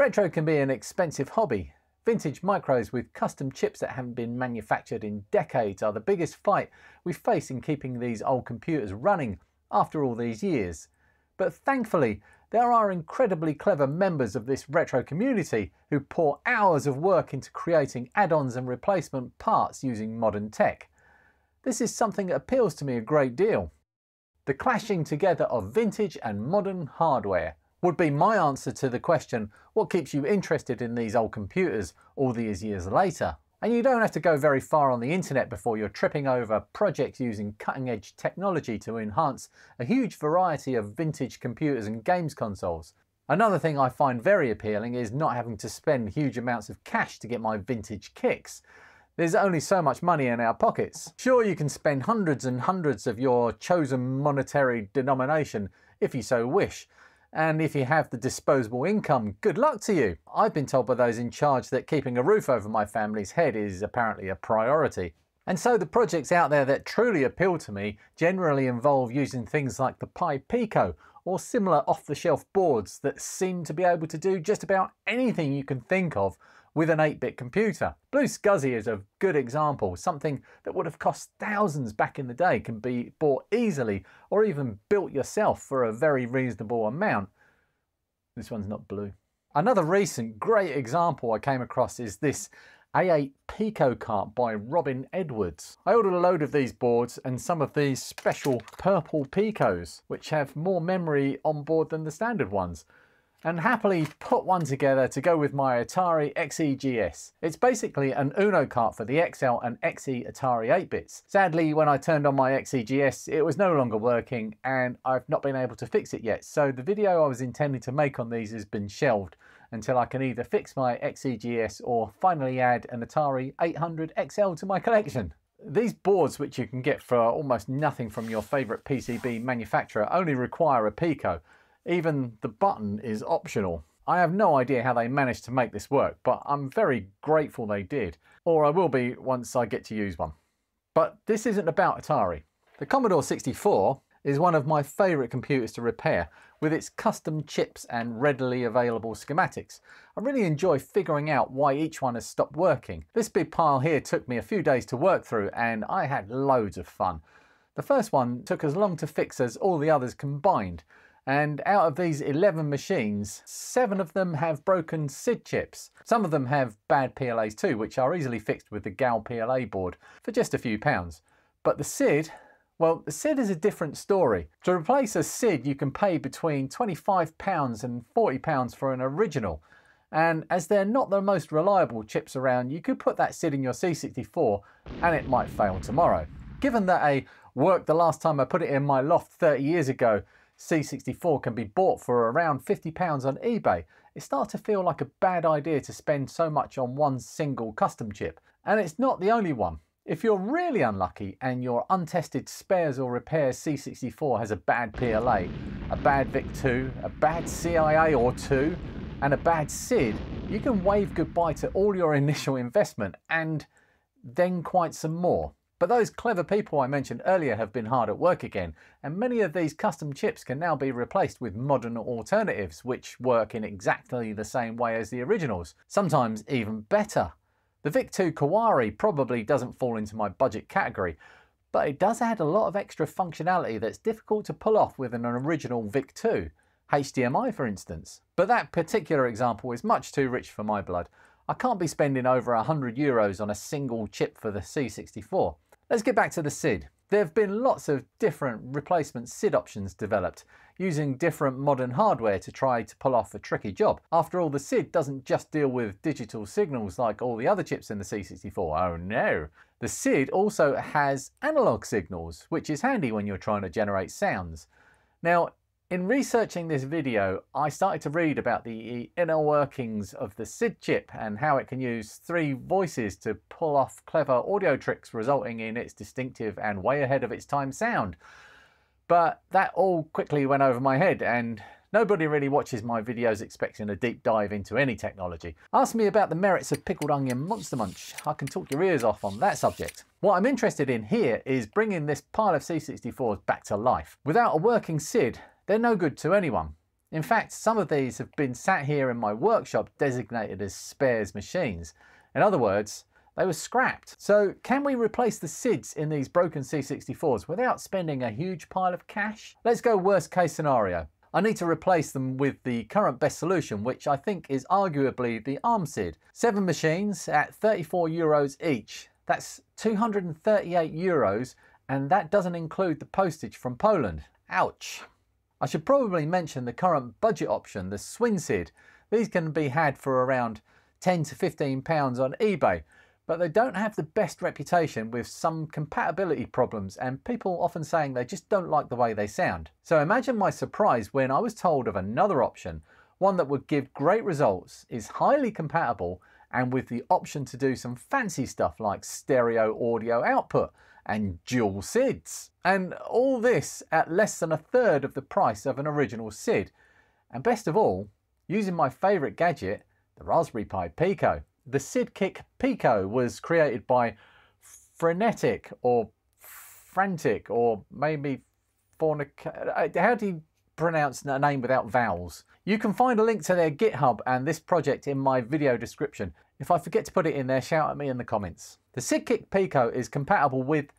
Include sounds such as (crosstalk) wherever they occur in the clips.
Retro can be an expensive hobby. Vintage micros with custom chips that haven't been manufactured in decades are the biggest fight we face in keeping these old computers running after all these years. But thankfully, there are incredibly clever members of this retro community who pour hours of work into creating add-ons and replacement parts using modern tech. This is something that appeals to me a great deal. The clashing together of vintage and modern hardware would be my answer to the question, what keeps you interested in these old computers all these years later? And you don't have to go very far on the internet before you're tripping over projects using cutting edge technology to enhance a huge variety of vintage computers and games consoles. Another thing I find very appealing is not having to spend huge amounts of cash to get my vintage kicks. There's only so much money in our pockets. Sure, you can spend hundreds and hundreds of your chosen monetary denomination if you so wish, and if you have the disposable income, good luck to you. I've been told by those in charge that keeping a roof over my family's head is apparently a priority. And so the projects out there that truly appeal to me generally involve using things like the Pi Pico or similar off-the-shelf boards that seem to be able to do just about anything you can think of with an 8-bit computer. Blue SCSI is a good example. Something that would have cost thousands back in the day can be bought easily or even built yourself for a very reasonable amount. This one's not blue. Another recent great example I came across is this A8 Pico cart by Robin Edwards. I ordered a load of these boards and some of these special purple Picos, which have more memory on board than the standard ones and happily put one together to go with my Atari XEGS. It's basically an Uno cart for the XL and XE Atari 8-bits. Sadly, when I turned on my XEGS, it was no longer working and I've not been able to fix it yet. So the video I was intending to make on these has been shelved until I can either fix my XEGS or finally add an Atari 800 XL to my collection. These boards, which you can get for almost nothing from your favourite PCB manufacturer, only require a Pico, even the button is optional. I have no idea how they managed to make this work, but I'm very grateful they did, or I will be once I get to use one. But this isn't about Atari. The Commodore 64 is one of my favourite computers to repair with its custom chips and readily available schematics. I really enjoy figuring out why each one has stopped working. This big pile here took me a few days to work through and I had loads of fun. The first one took as long to fix as all the others combined and out of these 11 machines, seven of them have broken SID chips. Some of them have bad PLAs too, which are easily fixed with the GAL PLA board for just a few pounds. But the SID, well, the SID is a different story. To replace a SID, you can pay between £25 and £40 for an original. And as they're not the most reliable chips around, you could put that SID in your C64 and it might fail tomorrow. Given that a worked the last time I put it in my loft 30 years ago C64 can be bought for around £50 on eBay, it starts to feel like a bad idea to spend so much on one single custom chip. And it's not the only one. If you're really unlucky and your untested spares or repairs C64 has a bad PLA, a bad VIC-2, a bad CIA or 2, and a bad SID, you can wave goodbye to all your (laughs) initial investment and then quite some more. But those clever people I mentioned earlier have been hard at work again, and many of these custom chips can now be replaced with modern alternatives which work in exactly the same way as the originals, sometimes even better. The VIC-2 Kawari probably doesn't fall into my budget category, but it does add a lot of extra functionality that's difficult to pull off with an original VIC-2, HDMI for instance. But that particular example is much too rich for my blood. I can't be spending over 100 euros on a single chip for the C64. Let's get back to the SID. There have been lots of different replacement SID options developed, using different modern hardware to try to pull off a tricky job. After all, the SID doesn't just deal with digital signals like all the other chips in the C64, oh no. The SID also has analog signals, which is handy when you're trying to generate sounds. Now, in researching this video, I started to read about the inner workings of the SID chip and how it can use three voices to pull off clever audio tricks resulting in its distinctive and way ahead of its time sound. But that all quickly went over my head and nobody really watches my videos expecting a deep dive into any technology. Ask me about the merits of pickled onion monster munch. I can talk your ears off on that subject. What I'm interested in here is bringing this pile of C64s back to life. Without a working SID, they're no good to anyone. In fact, some of these have been sat here in my workshop designated as spares machines. In other words, they were scrapped. So can we replace the SIDS in these broken C64s without spending a huge pile of cash? Let's go worst case scenario. I need to replace them with the current best solution, which I think is arguably the ARM SID. Seven machines at 34 euros each. That's 238 euros and that doesn't include the postage from Poland. Ouch. I should probably mention the current budget option, the SwinSID. These can be had for around 10 to 15 pounds on eBay but they don't have the best reputation with some compatibility problems and people often saying they just don't like the way they sound. So imagine my surprise when I was told of another option, one that would give great results, is highly compatible and with the option to do some fancy stuff like stereo audio output and dual SIDs. And all this at less than a third of the price of an original SID. And best of all, using my favourite gadget, the Raspberry Pi Pico. The SIDKick Pico was created by Frenetic or Frantic or maybe Fornic. Uh, how do you pronounce a name without vowels? You can find a link to their GitHub and this project in my video description. If I forget to put it in there, shout at me in the comments. The SIDKick Pico is compatible with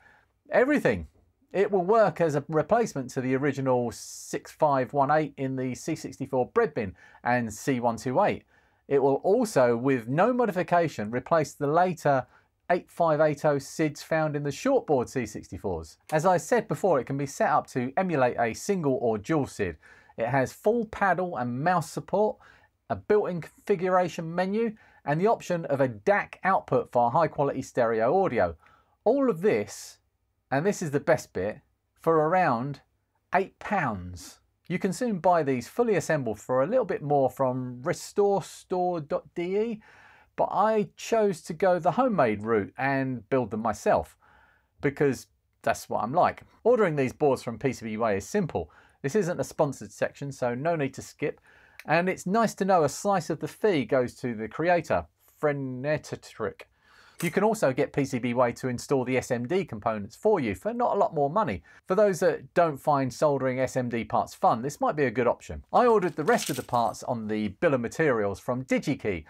everything. It will work as a replacement to the original 6518 in the C64 bread bin and C128. It will also, with no modification, replace the later 8580 SIDs found in the shortboard C64s. As I said before, it can be set up to emulate a single or dual SID. It has full paddle and mouse support, a built-in configuration menu, and the option of a DAC output for high quality stereo audio. All of this, and this is the best bit, for around £8. You can soon buy these fully assembled for a little bit more from restorestore.de, but I chose to go the homemade route and build them myself because that's what I'm like. Ordering these boards from PCBWay is simple. This isn't a sponsored section, so no need to skip. And it's nice to know a slice of the fee goes to the creator, Frenetic. You can also get PCBWay to install the SMD components for you for not a lot more money. For those that don't find soldering SMD parts fun, this might be a good option. I ordered the rest of the parts on the bill of materials from DigiKey.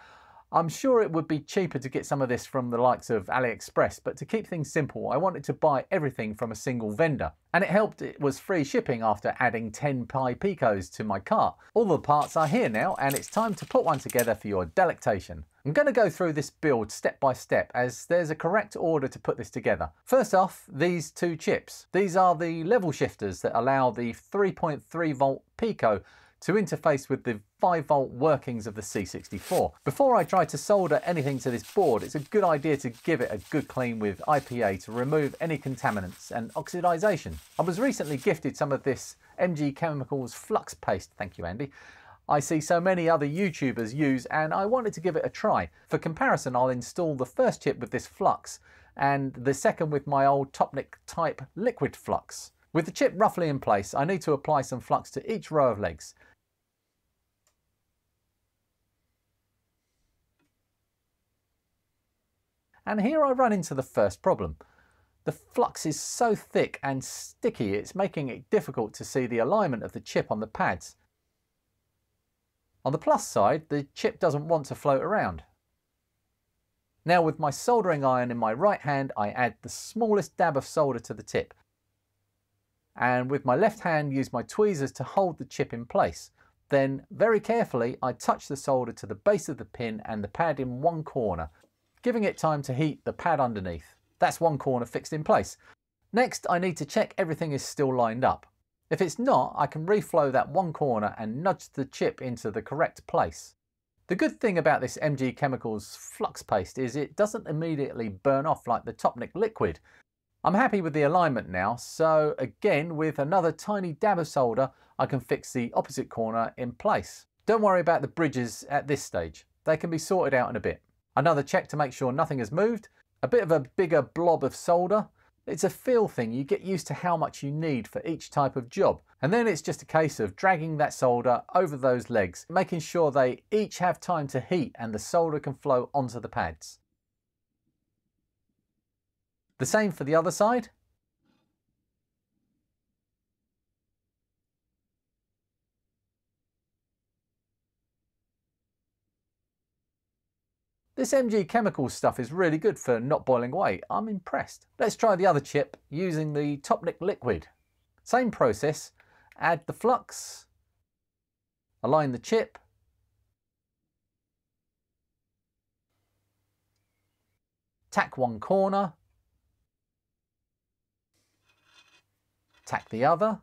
I'm sure it would be cheaper to get some of this from the likes of AliExpress, but to keep things simple, I wanted to buy everything from a single vendor. And it helped it was free shipping after adding 10 Pi Picos to my cart. All the parts are here now, and it's time to put one together for your delectation. I'm going to go through this build step by step as there's a correct order to put this together. First off, these two chips. These are the level shifters that allow the 3.3 volt Pico to interface with the 5 volt workings of the C64. Before I try to solder anything to this board, it's a good idea to give it a good clean with IPA to remove any contaminants and oxidization. I was recently gifted some of this MG Chemicals flux paste, thank you Andy, I see so many other YouTubers use and I wanted to give it a try. For comparison, I'll install the first chip with this flux and the second with my old Topnic type liquid flux. With the chip roughly in place, I need to apply some flux to each row of legs. And here I run into the first problem. The flux is so thick and sticky it's making it difficult to see the alignment of the chip on the pads. On the plus side, the chip doesn't want to float around. Now with my soldering iron in my right hand, I add the smallest dab of solder to the tip. And with my left hand, use my tweezers to hold the chip in place. Then, very carefully, I touch the solder to the base of the pin and the pad in one corner, giving it time to heat the pad underneath. That's one corner fixed in place. Next, I need to check everything is still lined up. If it's not, I can reflow that one corner and nudge the chip into the correct place. The good thing about this MG Chemicals flux paste is it doesn't immediately burn off like the Topnic liquid. I'm happy with the alignment now, so again with another tiny dab of solder I can fix the opposite corner in place. Don't worry about the bridges at this stage, they can be sorted out in a bit. Another check to make sure nothing has moved. A bit of a bigger blob of solder. It's a feel thing, you get used to how much you need for each type of job. And then it's just a case of dragging that solder over those legs, making sure they each have time to heat and the solder can flow onto the pads. The same for the other side. This MG Chemicals stuff is really good for not boiling away. I'm impressed. Let's try the other chip using the Topnic liquid. Same process, add the flux, align the chip, tack one corner, tack the other.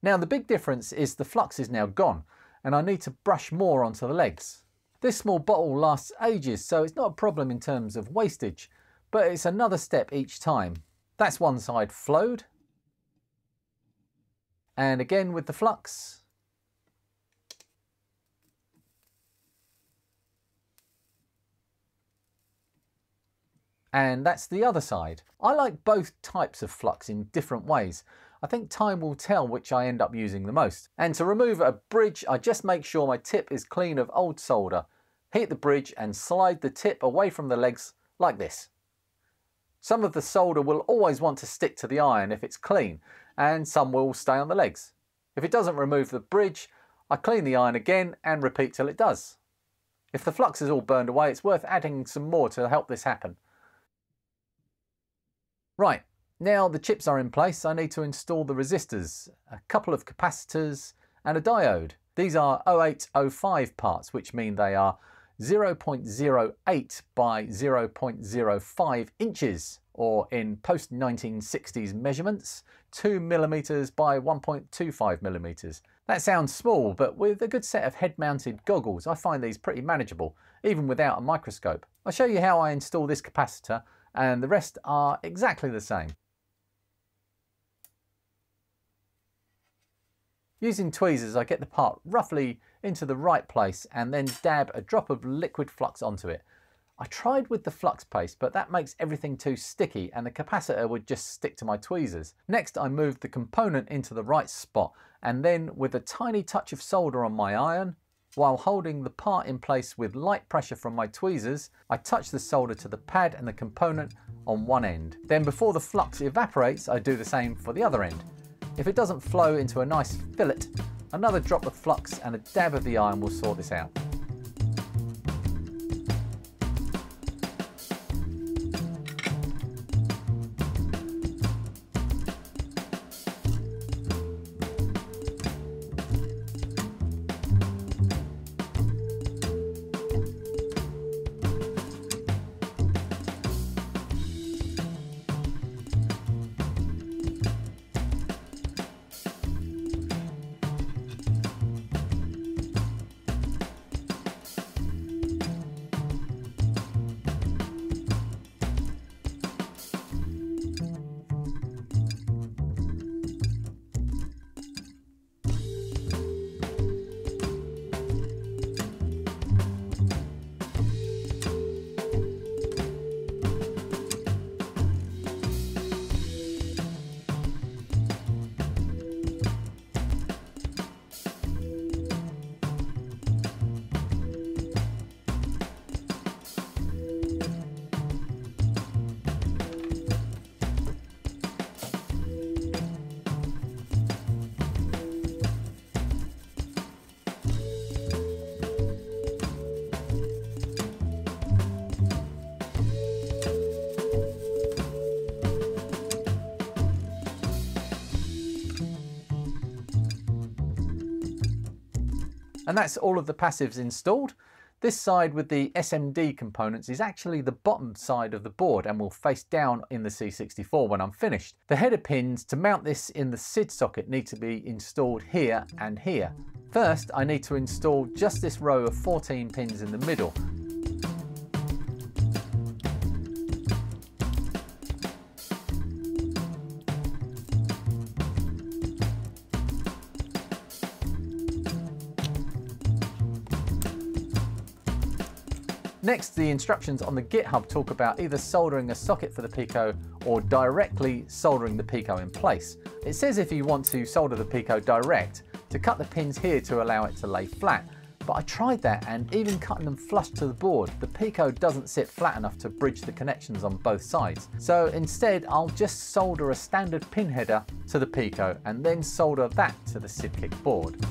Now the big difference is the flux is now gone and I need to brush more onto the legs. This small bottle lasts ages so it's not a problem in terms of wastage but it's another step each time. That's one side flowed and again with the flux and that's the other side. I like both types of flux in different ways. I think time will tell which I end up using the most. And to remove a bridge, I just make sure my tip is clean of old solder. Heat the bridge and slide the tip away from the legs like this. Some of the solder will always want to stick to the iron if it's clean, and some will stay on the legs. If it doesn't remove the bridge, I clean the iron again and repeat till it does. If the flux is all burned away, it's worth adding some more to help this happen. Right, now the chips are in place, I need to install the resistors, a couple of capacitors and a diode. These are 0805 parts, which mean they are 0.08 by 0.05 inches, or in post-1960s measurements, 2 millimeters by 1.25 millimeters. That sounds small, but with a good set of head-mounted goggles, I find these pretty manageable, even without a microscope. I'll show you how I install this capacitor and the rest are exactly the same. Using tweezers I get the part roughly into the right place and then dab a drop of liquid flux onto it. I tried with the flux paste but that makes everything too sticky and the capacitor would just stick to my tweezers. Next I moved the component into the right spot and then with a tiny touch of solder on my iron while holding the part in place with light pressure from my tweezers, I touch the solder to the pad and the component on one end. Then before the flux evaporates, I do the same for the other end. If it doesn't flow into a nice fillet, another drop of flux and a dab of the iron will sort this out. And that's all of the passives installed. This side with the SMD components is actually the bottom side of the board and will face down in the C64 when I'm finished. The header pins to mount this in the SID socket need to be installed here and here. First, I need to install just this row of 14 pins in the middle Next, the instructions on the GitHub talk about either soldering a socket for the Pico or directly soldering the Pico in place. It says if you want to solder the Pico direct, to cut the pins here to allow it to lay flat. But I tried that and even cutting them flush to the board, the Pico doesn't sit flat enough to bridge the connections on both sides. So instead, I'll just solder a standard pin header to the Pico and then solder that to the SIDKick board.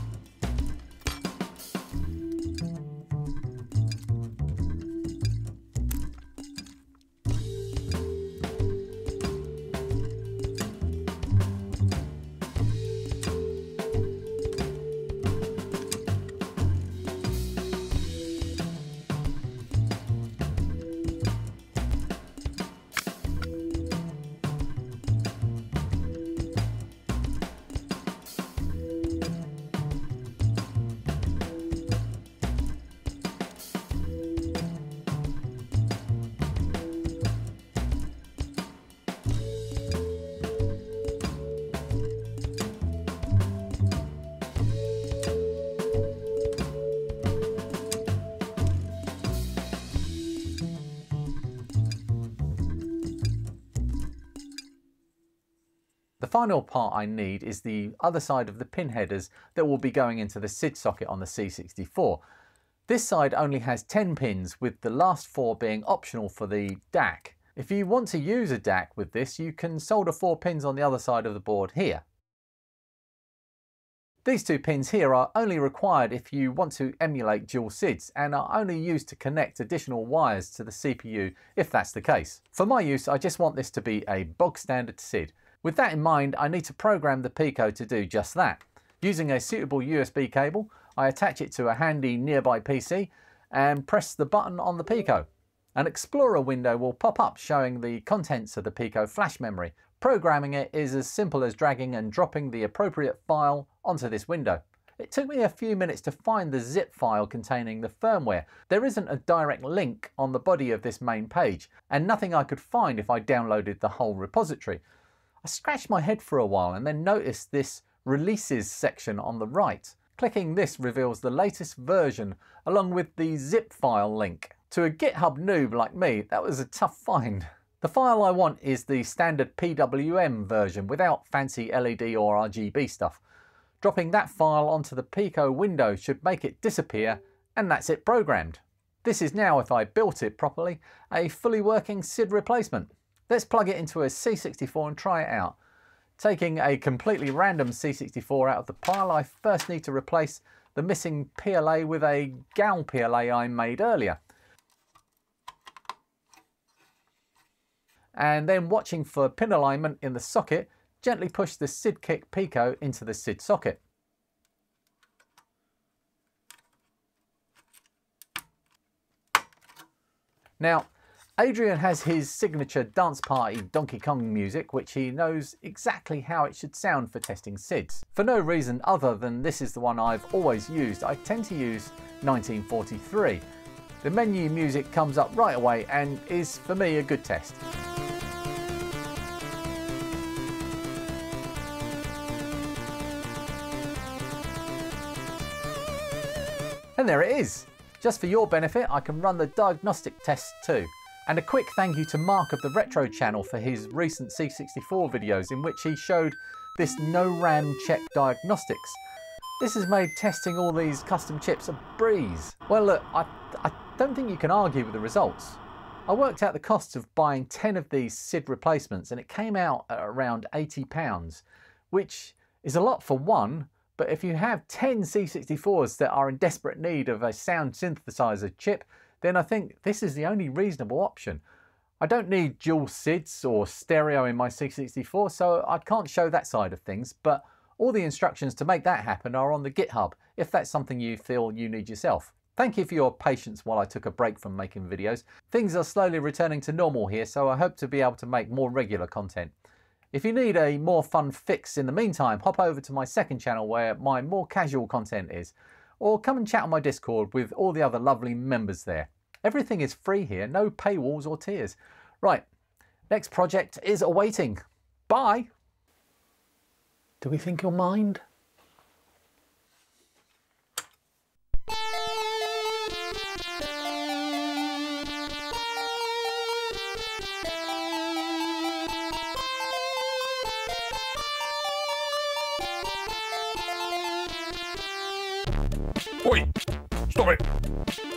Final part I need is the other side of the pin headers that will be going into the SID socket on the C64. This side only has 10 pins with the last four being optional for the DAC. If you want to use a DAC with this you can solder four pins on the other side of the board here. These two pins here are only required if you want to emulate dual SIDs and are only used to connect additional wires to the CPU if that's the case. For my use I just want this to be a bog standard SID. With that in mind I need to program the Pico to do just that. Using a suitable USB cable I attach it to a handy nearby PC and press the button on the Pico. An Explorer window will pop up showing the contents of the Pico flash memory Programming it is as simple as dragging and dropping the appropriate file onto this window. It took me a few minutes to find the zip file containing the firmware. There isn't a direct link on the body of this main page, and nothing I could find if I downloaded the whole repository. I scratched my head for a while and then noticed this releases section on the right. Clicking this reveals the latest version along with the zip file link. To a GitHub noob like me, that was a tough find. The file I want is the standard PWM version without fancy LED or RGB stuff. Dropping that file onto the Pico window should make it disappear and that's it programmed. This is now, if I built it properly, a fully working SID replacement. Let's plug it into a C64 and try it out. Taking a completely random C64 out of the pile, I first need to replace the missing PLA with a GAL PLA I made earlier. and then watching for pin alignment in the socket, gently push the SIDKick Pico into the SID socket. Now, Adrian has his signature dance party Donkey Kong music, which he knows exactly how it should sound for testing SIDs. For no reason other than this is the one I've always used, I tend to use 1943. The menu music comes up right away and is, for me, a good test. And there it is. Just for your benefit, I can run the diagnostic test too. And a quick thank you to Mark of the Retro channel for his recent C64 videos in which he showed this no RAM check diagnostics. This has made testing all these custom chips a breeze. Well look, I, I don't think you can argue with the results. I worked out the costs of buying 10 of these SID replacements and it came out at around £80, which is a lot for one, but if you have 10 C64s that are in desperate need of a sound synthesizer chip, then I think this is the only reasonable option. I don't need dual SIDs or stereo in my C64, so I can't show that side of things, but all the instructions to make that happen are on the GitHub, if that's something you feel you need yourself. Thank you for your patience while I took a break from making videos. Things are slowly returning to normal here, so I hope to be able to make more regular content. If you need a more fun fix in the meantime, hop over to my second channel where my more casual content is, or come and chat on my Discord with all the other lovely members there. Everything is free here, no paywalls or tiers. Right, next project is awaiting. Bye! Do we think you'll mind? Oi! Stop it!